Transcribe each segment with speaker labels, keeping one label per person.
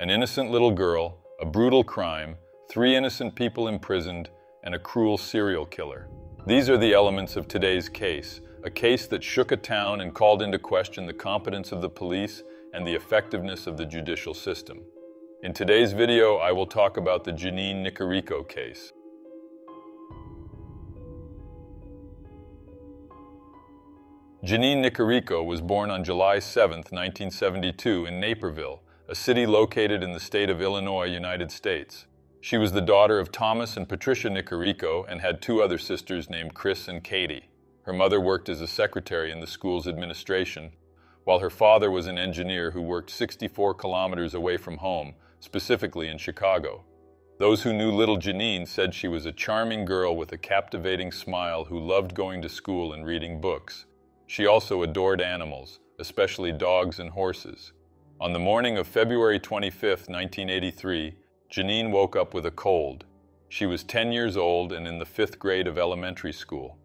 Speaker 1: An innocent little girl, a brutal crime, three innocent people imprisoned, and a cruel serial killer. These are the elements of today's case, a case that shook a town and called into question the competence of the police and the effectiveness of the judicial system. In today's video, I will talk about the Jeanine Nicarico case. Jeanine Nicarico was born on July 7, 1972 in Naperville, a city located in the state of Illinois, United States. She was the daughter of Thomas and Patricia Nicarico and had two other sisters named Chris and Katie. Her mother worked as a secretary in the school's administration, while her father was an engineer who worked 64 kilometers away from home, specifically in Chicago. Those who knew little Jeanine said she was a charming girl with a captivating smile who loved going to school and reading books. She also adored animals, especially dogs and horses. On the morning of February 25, 1983, Jeanine woke up with a cold. She was 10 years old and in the fifth grade of elementary school.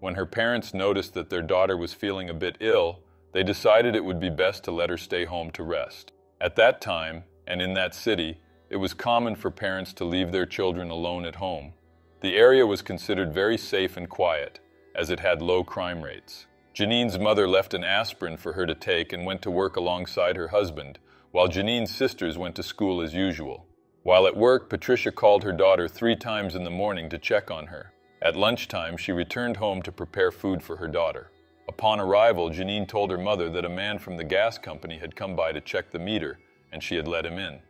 Speaker 1: When her parents noticed that their daughter was feeling a bit ill, they decided it would be best to let her stay home to rest. At that time, and in that city, it was common for parents to leave their children alone at home. The area was considered very safe and quiet, as it had low crime rates. Jeanine's mother left an aspirin for her to take and went to work alongside her husband, while Jeanine's sisters went to school as usual. While at work, Patricia called her daughter three times in the morning to check on her. At lunchtime, she returned home to prepare food for her daughter. Upon arrival, Jeanine told her mother that a man from the gas company had come by to check the meter, and she had let him in.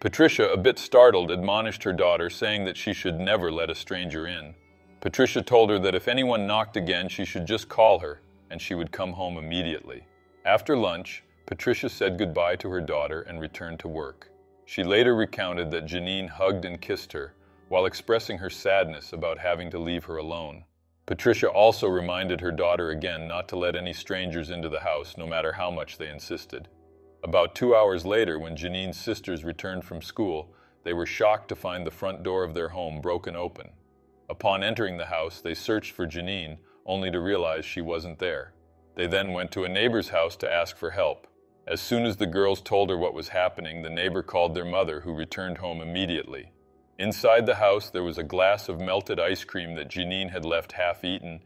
Speaker 1: Patricia, a bit startled, admonished her daughter, saying that she should never let a stranger in. Patricia told her that if anyone knocked again, she should just call her, and she would come home immediately. After lunch, Patricia said goodbye to her daughter and returned to work. She later recounted that Jeanine hugged and kissed her while expressing her sadness about having to leave her alone. Patricia also reminded her daughter again not to let any strangers into the house, no matter how much they insisted. About two hours later, when Jeanine's sisters returned from school, they were shocked to find the front door of their home broken open. Upon entering the house, they searched for Jeanine, only to realize she wasn't there. They then went to a neighbor's house to ask for help. As soon as the girls told her what was happening, the neighbor called their mother, who returned home immediately. Inside the house, there was a glass of melted ice cream that Jeanine had left half-eaten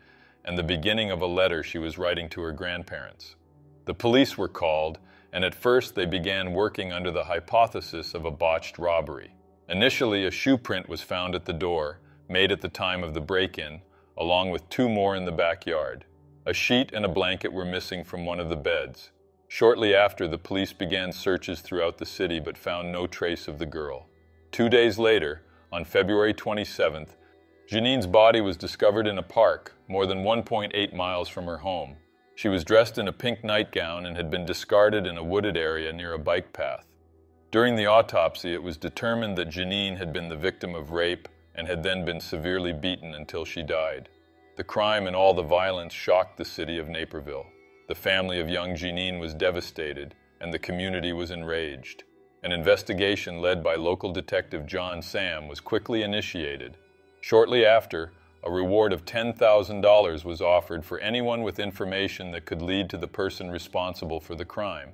Speaker 1: and the beginning of a letter she was writing to her grandparents. The police were called, and at first they began working under the hypothesis of a botched robbery. Initially, a shoe print was found at the door, made at the time of the break-in, along with two more in the backyard. A sheet and a blanket were missing from one of the beds. Shortly after, the police began searches throughout the city but found no trace of the girl. Two days later, on February 27th, Jeanine's body was discovered in a park more than 1.8 miles from her home. She was dressed in a pink nightgown and had been discarded in a wooded area near a bike path. During the autopsy, it was determined that Jeanine had been the victim of rape and had then been severely beaten until she died. The crime and all the violence shocked the city of Naperville. The family of young Jeanine was devastated, and the community was enraged. An investigation led by local detective John Sam was quickly initiated. Shortly after, a reward of $10,000 was offered for anyone with information that could lead to the person responsible for the crime.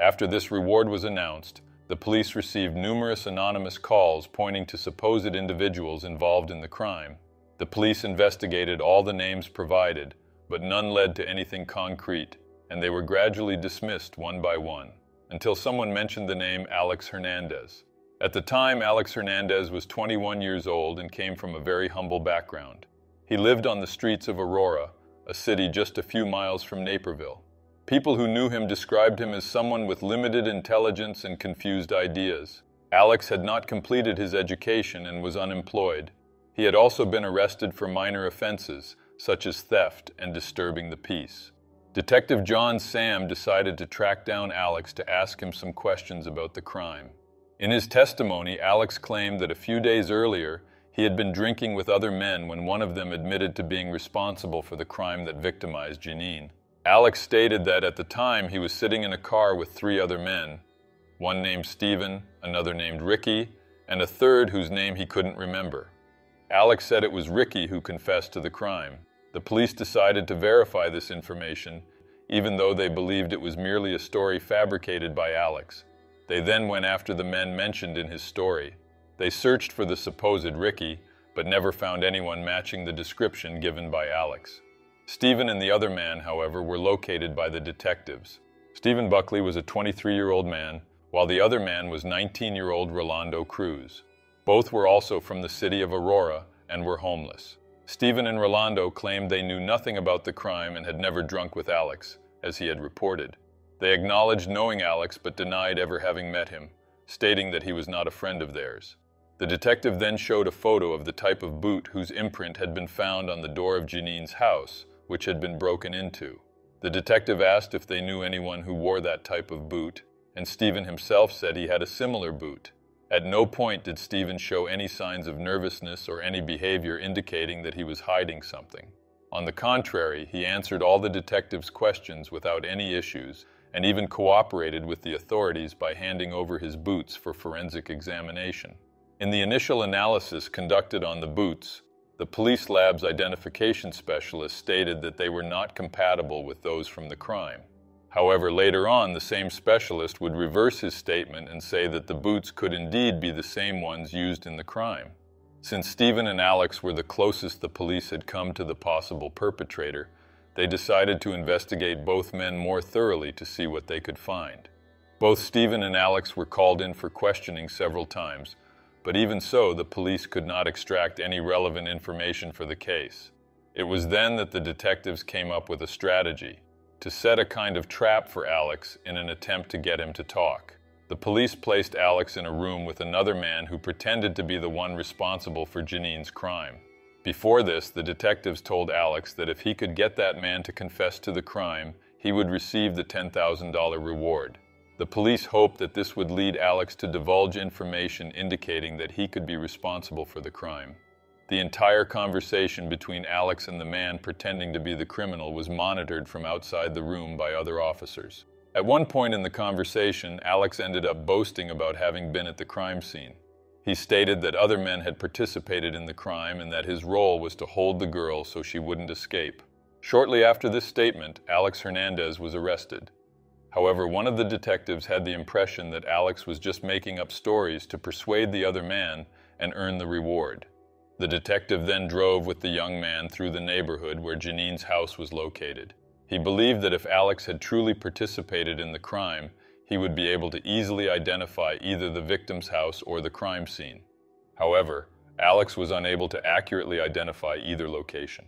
Speaker 1: After this reward was announced, the police received numerous anonymous calls pointing to supposed individuals involved in the crime. The police investigated all the names provided, but none led to anything concrete, and they were gradually dismissed one by one, until someone mentioned the name Alex Hernandez. At the time, Alex Hernandez was 21 years old and came from a very humble background. He lived on the streets of Aurora, a city just a few miles from Naperville. People who knew him described him as someone with limited intelligence and confused ideas. Alex had not completed his education and was unemployed. He had also been arrested for minor offenses, such as theft and disturbing the peace. Detective John Sam decided to track down Alex to ask him some questions about the crime. In his testimony, Alex claimed that a few days earlier, he had been drinking with other men when one of them admitted to being responsible for the crime that victimized Jeanine. Alex stated that at the time he was sitting in a car with three other men, one named Stephen, another named Ricky, and a third whose name he couldn't remember. Alex said it was Ricky who confessed to the crime. The police decided to verify this information, even though they believed it was merely a story fabricated by Alex. They then went after the men mentioned in his story. They searched for the supposed Ricky, but never found anyone matching the description given by Alex. Stephen and the other man, however, were located by the detectives. Stephen Buckley was a 23-year-old man, while the other man was 19-year-old Rolando Cruz. Both were also from the city of Aurora and were homeless. Stephen and Rolando claimed they knew nothing about the crime and had never drunk with Alex, as he had reported. They acknowledged knowing Alex but denied ever having met him, stating that he was not a friend of theirs. The detective then showed a photo of the type of boot whose imprint had been found on the door of Jeanine's house, which had been broken into. The detective asked if they knew anyone who wore that type of boot, and Stephen himself said he had a similar boot. At no point did Stephen show any signs of nervousness or any behavior indicating that he was hiding something. On the contrary, he answered all the detective's questions without any issues and even cooperated with the authorities by handing over his boots for forensic examination. In the initial analysis conducted on the boots, the police lab's identification specialist stated that they were not compatible with those from the crime. However, later on, the same specialist would reverse his statement and say that the boots could indeed be the same ones used in the crime. Since Stephen and Alex were the closest the police had come to the possible perpetrator, they decided to investigate both men more thoroughly to see what they could find. Both Stephen and Alex were called in for questioning several times, but even so, the police could not extract any relevant information for the case. It was then that the detectives came up with a strategy to set a kind of trap for Alex in an attempt to get him to talk. The police placed Alex in a room with another man who pretended to be the one responsible for Jeanine's crime. Before this, the detectives told Alex that if he could get that man to confess to the crime, he would receive the $10,000 reward. The police hoped that this would lead Alex to divulge information indicating that he could be responsible for the crime. The entire conversation between Alex and the man pretending to be the criminal was monitored from outside the room by other officers. At one point in the conversation, Alex ended up boasting about having been at the crime scene. He stated that other men had participated in the crime and that his role was to hold the girl so she wouldn't escape. Shortly after this statement, Alex Hernandez was arrested. However, one of the detectives had the impression that Alex was just making up stories to persuade the other man and earn the reward. The detective then drove with the young man through the neighborhood where Jeanine's house was located. He believed that if Alex had truly participated in the crime, he would be able to easily identify either the victim's house or the crime scene. However, Alex was unable to accurately identify either location.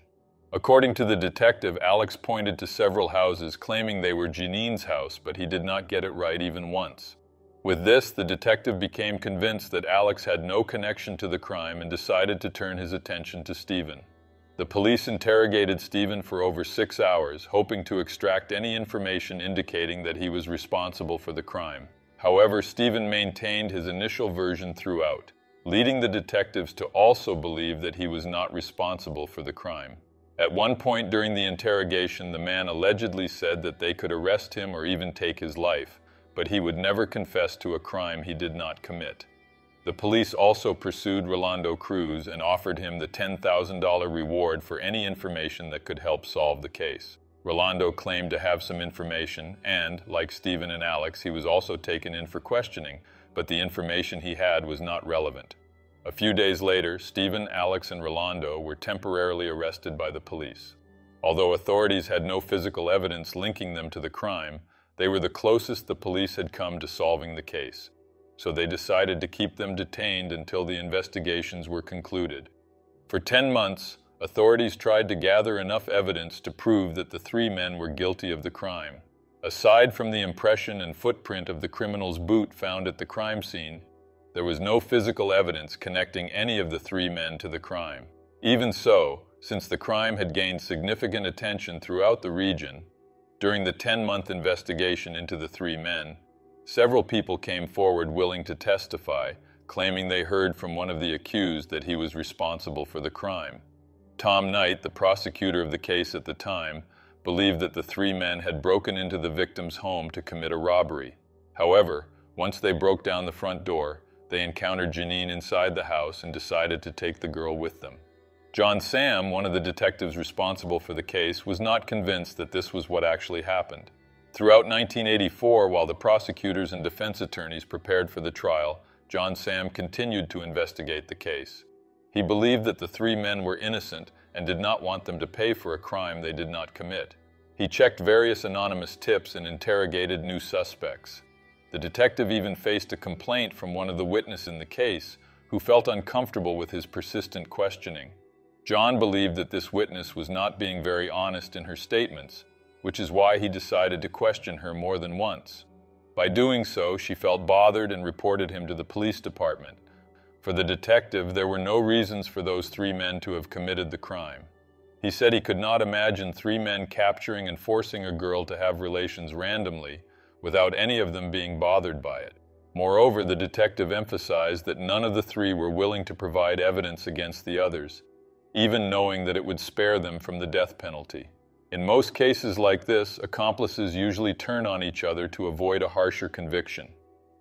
Speaker 1: According to the detective, Alex pointed to several houses claiming they were Jeanine's house, but he did not get it right even once. With this, the detective became convinced that Alex had no connection to the crime and decided to turn his attention to Stephen. The police interrogated Stephen for over six hours, hoping to extract any information indicating that he was responsible for the crime. However, Stephen maintained his initial version throughout, leading the detectives to also believe that he was not responsible for the crime. At one point during the interrogation, the man allegedly said that they could arrest him or even take his life, but he would never confess to a crime he did not commit. The police also pursued Rolando Cruz and offered him the $10,000 reward for any information that could help solve the case. Rolando claimed to have some information, and, like Stephen and Alex, he was also taken in for questioning, but the information he had was not relevant. A few days later, Stephen, Alex, and Rolando were temporarily arrested by the police. Although authorities had no physical evidence linking them to the crime, they were the closest the police had come to solving the case so they decided to keep them detained until the investigations were concluded. For 10 months, authorities tried to gather enough evidence to prove that the three men were guilty of the crime. Aside from the impression and footprint of the criminal's boot found at the crime scene, there was no physical evidence connecting any of the three men to the crime. Even so, since the crime had gained significant attention throughout the region, during the 10-month investigation into the three men, Several people came forward willing to testify, claiming they heard from one of the accused that he was responsible for the crime. Tom Knight, the prosecutor of the case at the time, believed that the three men had broken into the victim's home to commit a robbery. However, once they broke down the front door, they encountered Jeanine inside the house and decided to take the girl with them. John Sam, one of the detectives responsible for the case, was not convinced that this was what actually happened. Throughout 1984, while the prosecutors and defense attorneys prepared for the trial, John Sam continued to investigate the case. He believed that the three men were innocent and did not want them to pay for a crime they did not commit. He checked various anonymous tips and interrogated new suspects. The detective even faced a complaint from one of the witnesses in the case who felt uncomfortable with his persistent questioning. John believed that this witness was not being very honest in her statements, which is why he decided to question her more than once. By doing so, she felt bothered and reported him to the police department. For the detective, there were no reasons for those three men to have committed the crime. He said he could not imagine three men capturing and forcing a girl to have relations randomly without any of them being bothered by it. Moreover, the detective emphasized that none of the three were willing to provide evidence against the others, even knowing that it would spare them from the death penalty. In most cases like this, accomplices usually turn on each other to avoid a harsher conviction.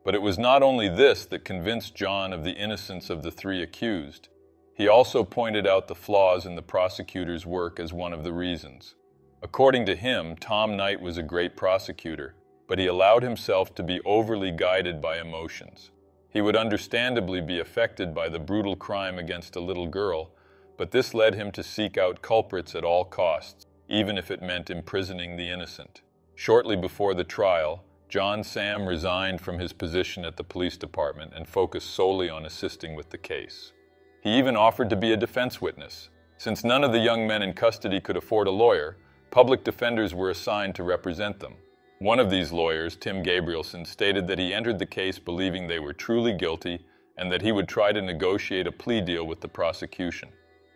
Speaker 1: But it was not only this that convinced John of the innocence of the three accused. He also pointed out the flaws in the prosecutor's work as one of the reasons. According to him, Tom Knight was a great prosecutor, but he allowed himself to be overly guided by emotions. He would understandably be affected by the brutal crime against a little girl, but this led him to seek out culprits at all costs even if it meant imprisoning the innocent. Shortly before the trial, John Sam resigned from his position at the police department and focused solely on assisting with the case. He even offered to be a defense witness. Since none of the young men in custody could afford a lawyer, public defenders were assigned to represent them. One of these lawyers, Tim Gabrielson, stated that he entered the case believing they were truly guilty and that he would try to negotiate a plea deal with the prosecution.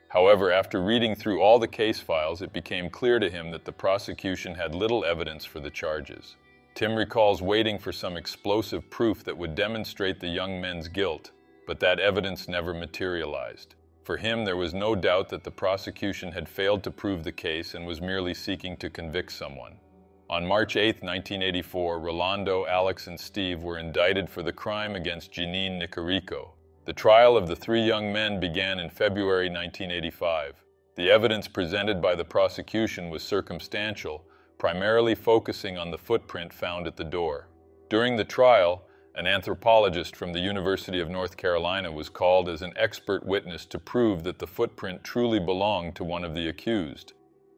Speaker 1: However, after reading through all the case files, it became clear to him that the prosecution had little evidence for the charges. Tim recalls waiting for some explosive proof that would demonstrate the young men's guilt, but that evidence never materialized. For him, there was no doubt that the prosecution had failed to prove the case and was merely seeking to convict someone. On March 8, 1984, Rolando, Alex, and Steve were indicted for the crime against Jeanine Nicarico, the trial of the three young men began in February 1985. The evidence presented by the prosecution was circumstantial, primarily focusing on the footprint found at the door. During the trial, an anthropologist from the University of North Carolina was called as an expert witness to prove that the footprint truly belonged to one of the accused.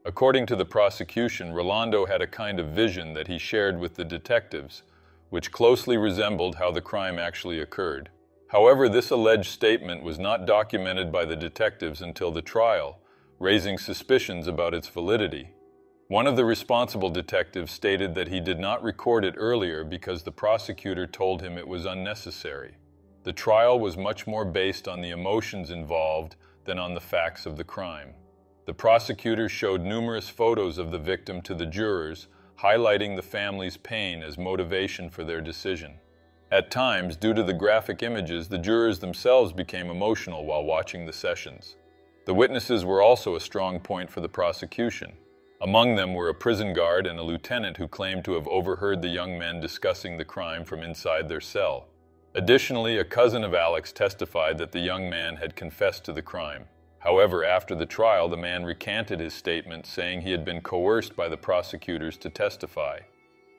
Speaker 1: According to the prosecution, Rolando had a kind of vision that he shared with the detectives, which closely resembled how the crime actually occurred. However, this alleged statement was not documented by the detectives until the trial, raising suspicions about its validity. One of the responsible detectives stated that he did not record it earlier because the prosecutor told him it was unnecessary. The trial was much more based on the emotions involved than on the facts of the crime. The prosecutor showed numerous photos of the victim to the jurors, highlighting the family's pain as motivation for their decision. At times, due to the graphic images, the jurors themselves became emotional while watching the sessions. The witnesses were also a strong point for the prosecution. Among them were a prison guard and a lieutenant who claimed to have overheard the young men discussing the crime from inside their cell. Additionally, a cousin of Alex testified that the young man had confessed to the crime. However, after the trial, the man recanted his statement, saying he had been coerced by the prosecutors to testify.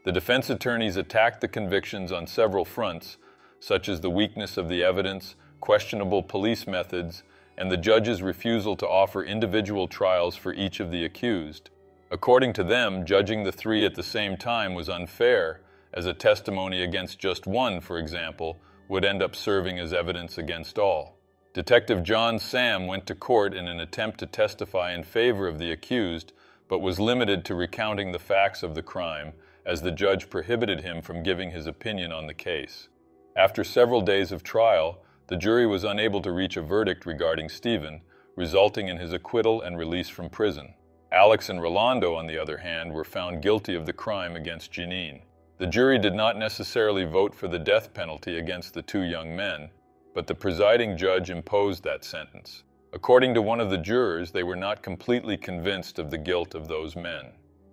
Speaker 1: The defense attorneys attacked the convictions on several fronts, such as the weakness of the evidence, questionable police methods, and the judge's refusal to offer individual trials for each of the accused. According to them, judging the three at the same time was unfair, as a testimony against just one, for example, would end up serving as evidence against all. Detective John Sam went to court in an attempt to testify in favor of the accused, but was limited to recounting the facts of the crime as the judge prohibited him from giving his opinion on the case. After several days of trial, the jury was unable to reach a verdict regarding Stephen, resulting in his acquittal and release from prison. Alex and Rolando, on the other hand, were found guilty of the crime against Jeanine. The jury did not necessarily vote for the death penalty against the two young men, but the presiding judge imposed that sentence. According to one of the jurors, they were not completely convinced of the guilt of those men.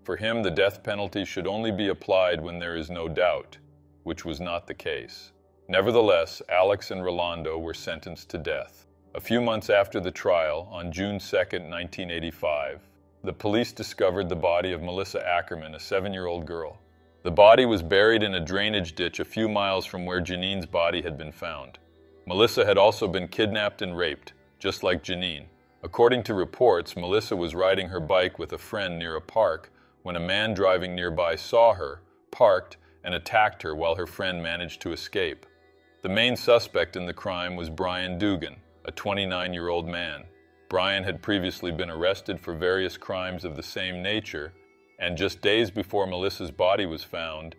Speaker 1: For him, the death penalty should only be applied when there is no doubt, which was not the case. Nevertheless, Alex and Rolando were sentenced to death. A few months after the trial, on June 2, 1985, the police discovered the body of Melissa Ackerman, a seven year old girl. The body was buried in a drainage ditch a few miles from where Jeanine's body had been found. Melissa had also been kidnapped and raped, just like Jeanine. According to reports, Melissa was riding her bike with a friend near a park when a man driving nearby saw her, parked, and attacked her while her friend managed to escape. The main suspect in the crime was Brian Dugan, a 29-year-old man. Brian had previously been arrested for various crimes of the same nature, and just days before Melissa's body was found,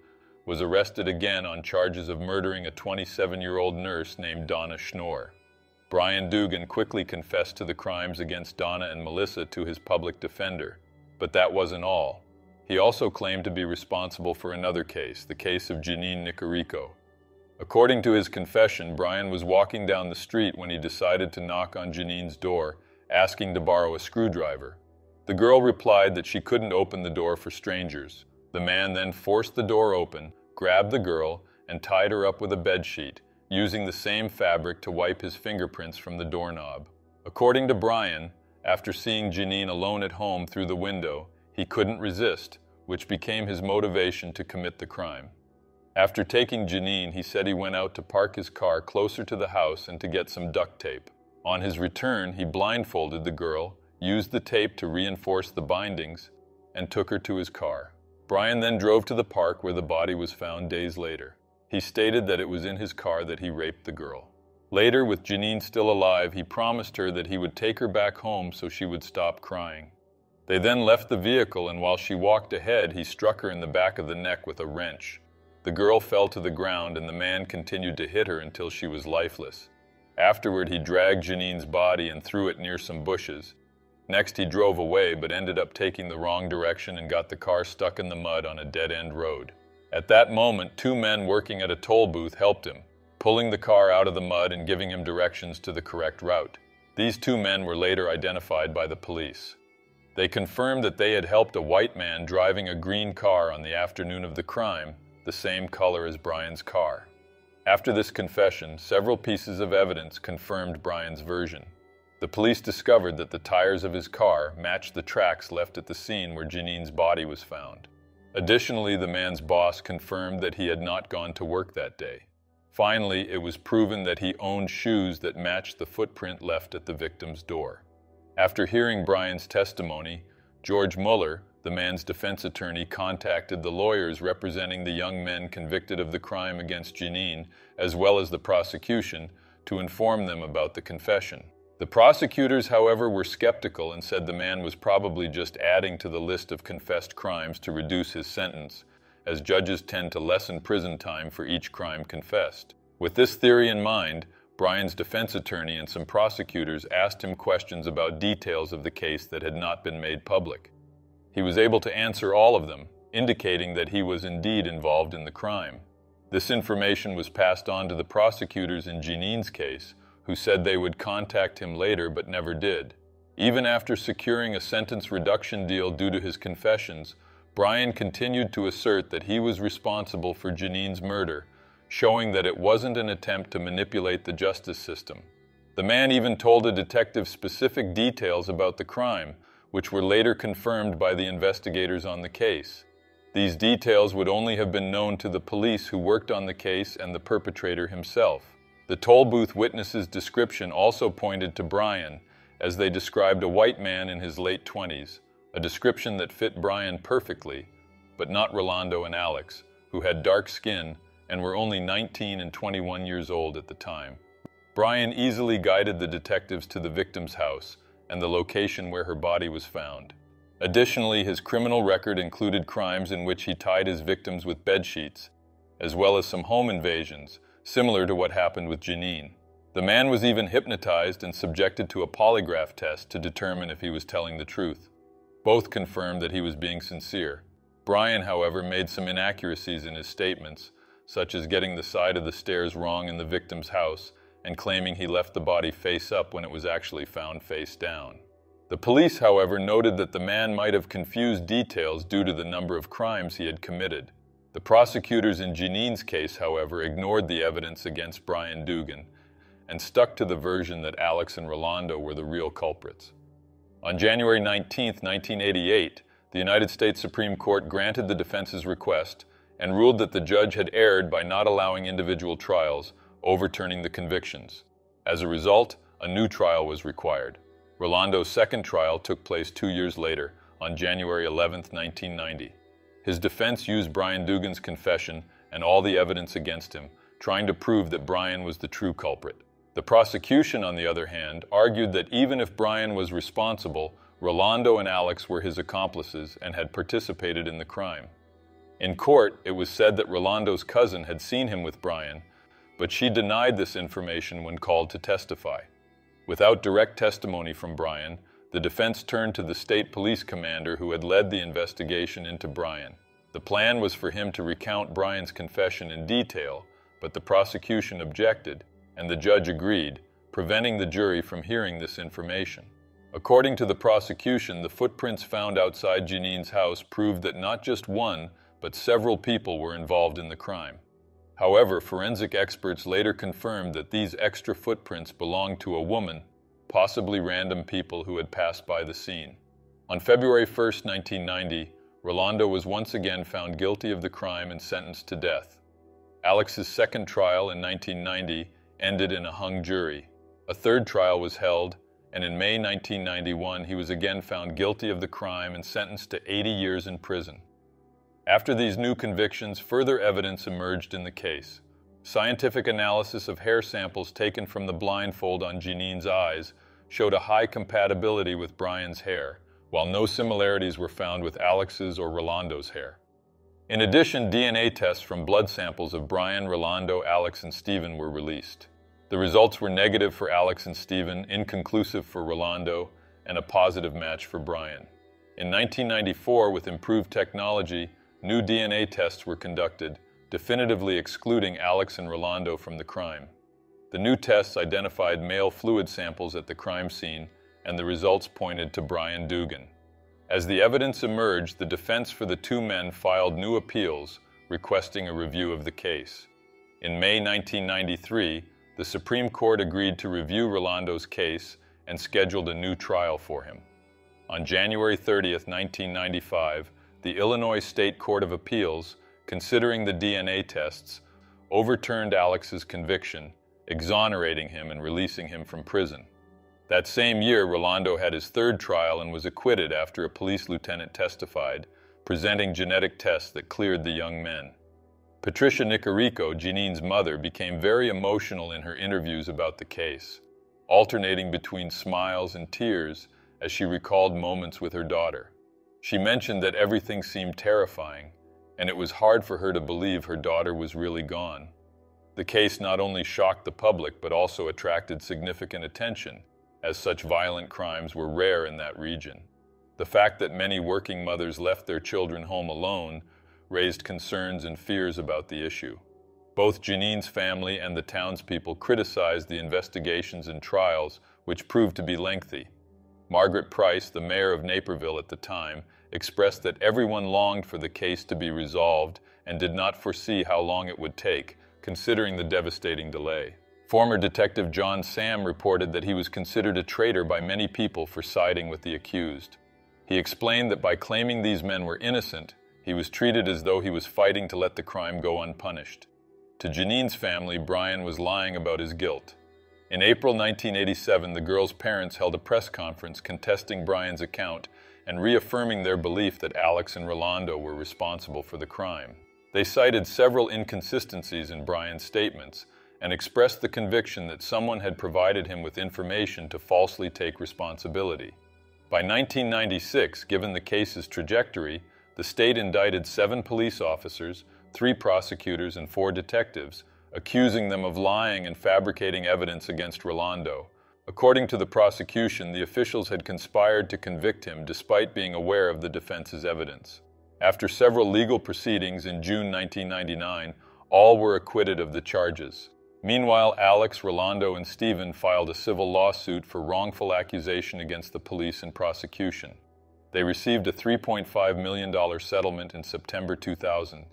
Speaker 1: was arrested again on charges of murdering a 27-year-old nurse named Donna Schnorr. Brian Dugan quickly confessed to the crimes against Donna and Melissa to his public defender, but that wasn't all. He also claimed to be responsible for another case, the case of Jeanine Nicarico. According to his confession, Brian was walking down the street when he decided to knock on Jeanine's door, asking to borrow a screwdriver. The girl replied that she couldn't open the door for strangers. The man then forced the door open, grabbed the girl, and tied her up with a bedsheet, using the same fabric to wipe his fingerprints from the doorknob. According to Brian, after seeing Jeanine alone at home through the window, he couldn't resist, which became his motivation to commit the crime. After taking Jeanine, he said he went out to park his car closer to the house and to get some duct tape. On his return, he blindfolded the girl, used the tape to reinforce the bindings, and took her to his car. Brian then drove to the park where the body was found days later. He stated that it was in his car that he raped the girl. Later, with Jeanine still alive, he promised her that he would take her back home so she would stop crying. They then left the vehicle, and while she walked ahead, he struck her in the back of the neck with a wrench. The girl fell to the ground, and the man continued to hit her until she was lifeless. Afterward, he dragged Jeanine's body and threw it near some bushes. Next, he drove away, but ended up taking the wrong direction and got the car stuck in the mud on a dead-end road. At that moment, two men working at a toll booth helped him, pulling the car out of the mud and giving him directions to the correct route. These two men were later identified by the police. They confirmed that they had helped a white man driving a green car on the afternoon of the crime, the same color as Brian's car. After this confession, several pieces of evidence confirmed Brian's version. The police discovered that the tires of his car matched the tracks left at the scene where Jeanine's body was found. Additionally, the man's boss confirmed that he had not gone to work that day. Finally, it was proven that he owned shoes that matched the footprint left at the victim's door. After hearing Brian's testimony, George Mueller, the man's defense attorney, contacted the lawyers representing the young men convicted of the crime against Jeanine, as well as the prosecution, to inform them about the confession. The prosecutors, however, were skeptical and said the man was probably just adding to the list of confessed crimes to reduce his sentence, as judges tend to lessen prison time for each crime confessed. With this theory in mind, Brian's defense attorney and some prosecutors asked him questions about details of the case that had not been made public. He was able to answer all of them, indicating that he was indeed involved in the crime. This information was passed on to the prosecutors in Jeanine's case, who said they would contact him later but never did. Even after securing a sentence reduction deal due to his confessions, Brian continued to assert that he was responsible for Jeanine's murder showing that it wasn't an attempt to manipulate the justice system. The man even told a detective specific details about the crime, which were later confirmed by the investigators on the case. These details would only have been known to the police who worked on the case and the perpetrator himself. The toll booth witness's description also pointed to Brian, as they described a white man in his late 20s, a description that fit Brian perfectly, but not Rolando and Alex, who had dark skin and were only 19 and 21 years old at the time. Brian easily guided the detectives to the victim's house and the location where her body was found. Additionally, his criminal record included crimes in which he tied his victims with bed sheets, as well as some home invasions, similar to what happened with Jeanine. The man was even hypnotized and subjected to a polygraph test to determine if he was telling the truth. Both confirmed that he was being sincere. Brian, however, made some inaccuracies in his statements, such as getting the side of the stairs wrong in the victim's house and claiming he left the body face up when it was actually found face down. The police, however, noted that the man might have confused details due to the number of crimes he had committed. The prosecutors in Jeanine's case, however, ignored the evidence against Brian Dugan and stuck to the version that Alex and Rolando were the real culprits. On January 19, 1988, the United States Supreme Court granted the defense's request and ruled that the judge had erred by not allowing individual trials, overturning the convictions. As a result, a new trial was required. Rolando's second trial took place two years later, on January 11, 1990. His defense used Brian Dugan's confession and all the evidence against him, trying to prove that Brian was the true culprit. The prosecution, on the other hand, argued that even if Brian was responsible, Rolando and Alex were his accomplices and had participated in the crime. In court, it was said that Rolando's cousin had seen him with Brian, but she denied this information when called to testify. Without direct testimony from Brian, the defense turned to the state police commander who had led the investigation into Brian. The plan was for him to recount Brian's confession in detail, but the prosecution objected, and the judge agreed, preventing the jury from hearing this information. According to the prosecution, the footprints found outside Jeanine's house proved that not just one, but several people were involved in the crime. However, forensic experts later confirmed that these extra footprints belonged to a woman, possibly random people who had passed by the scene. On February 1, 1990, Rolando was once again found guilty of the crime and sentenced to death. Alex's second trial in 1990 ended in a hung jury. A third trial was held, and in May 1991 he was again found guilty of the crime and sentenced to 80 years in prison. After these new convictions, further evidence emerged in the case. Scientific analysis of hair samples taken from the blindfold on Jeanine's eyes showed a high compatibility with Brian's hair, while no similarities were found with Alex's or Rolando's hair. In addition, DNA tests from blood samples of Brian, Rolando, Alex, and Stephen were released. The results were negative for Alex and Stephen, inconclusive for Rolando, and a positive match for Brian. In 1994, with improved technology, new DNA tests were conducted, definitively excluding Alex and Rolando from the crime. The new tests identified male fluid samples at the crime scene, and the results pointed to Brian Dugan. As the evidence emerged, the defense for the two men filed new appeals requesting a review of the case. In May 1993, the Supreme Court agreed to review Rolando's case and scheduled a new trial for him. On January 30, 1995, the Illinois State Court of Appeals, considering the DNA tests, overturned Alex's conviction, exonerating him and releasing him from prison. That same year, Rolando had his third trial and was acquitted after a police lieutenant testified, presenting genetic tests that cleared the young men. Patricia Nicarico, Jeanine's mother, became very emotional in her interviews about the case, alternating between smiles and tears as she recalled moments with her daughter. She mentioned that everything seemed terrifying, and it was hard for her to believe her daughter was really gone. The case not only shocked the public but also attracted significant attention as such violent crimes were rare in that region. The fact that many working mothers left their children home alone raised concerns and fears about the issue. Both Jeanine's family and the townspeople criticized the investigations and trials, which proved to be lengthy. Margaret Price, the mayor of Naperville at the time, expressed that everyone longed for the case to be resolved and did not foresee how long it would take, considering the devastating delay. Former Detective John Sam reported that he was considered a traitor by many people for siding with the accused. He explained that by claiming these men were innocent, he was treated as though he was fighting to let the crime go unpunished. To Jeanine's family, Brian was lying about his guilt. In April 1987, the girl's parents held a press conference contesting Brian's account and reaffirming their belief that Alex and Rolando were responsible for the crime. They cited several inconsistencies in Brian's statements, and expressed the conviction that someone had provided him with information to falsely take responsibility. By 1996, given the case's trajectory, the state indicted seven police officers, three prosecutors, and four detectives, accusing them of lying and fabricating evidence against Rolando. According to the prosecution, the officials had conspired to convict him despite being aware of the defense's evidence. After several legal proceedings in June 1999, all were acquitted of the charges. Meanwhile, Alex, Rolando, and Stephen filed a civil lawsuit for wrongful accusation against the police and prosecution. They received a $3.5 million settlement in September 2000.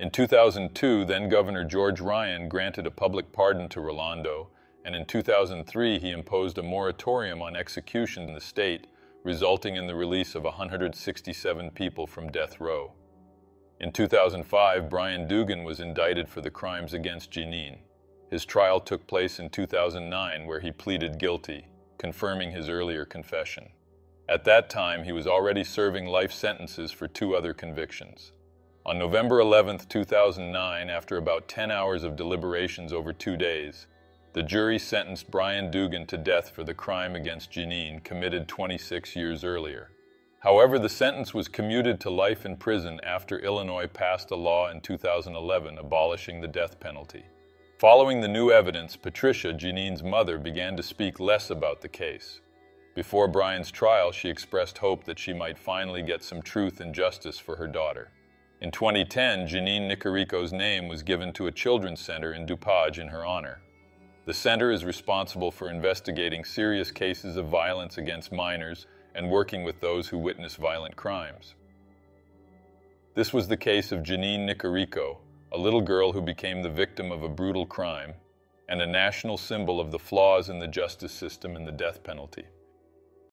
Speaker 1: In 2002, then Governor George Ryan granted a public pardon to Rolando, and in 2003 he imposed a moratorium on execution in the state, resulting in the release of 167 people from death row. In 2005, Brian Dugan was indicted for the crimes against Jeanine. His trial took place in 2009, where he pleaded guilty, confirming his earlier confession. At that time, he was already serving life sentences for two other convictions. On November 11, 2009, after about 10 hours of deliberations over two days, the jury sentenced Brian Dugan to death for the crime against Jeanine committed 26 years earlier. However, the sentence was commuted to life in prison after Illinois passed a law in 2011 abolishing the death penalty. Following the new evidence, Patricia, Jeanine's mother, began to speak less about the case. Before Brian's trial, she expressed hope that she might finally get some truth and justice for her daughter. In 2010, Jeanine Nicarico's name was given to a children's center in DuPage in her honor. The center is responsible for investigating serious cases of violence against minors and working with those who witness violent crimes. This was the case of Jeanine Nicarico, a little girl who became the victim of a brutal crime and a national symbol of the flaws in the justice system and the death penalty.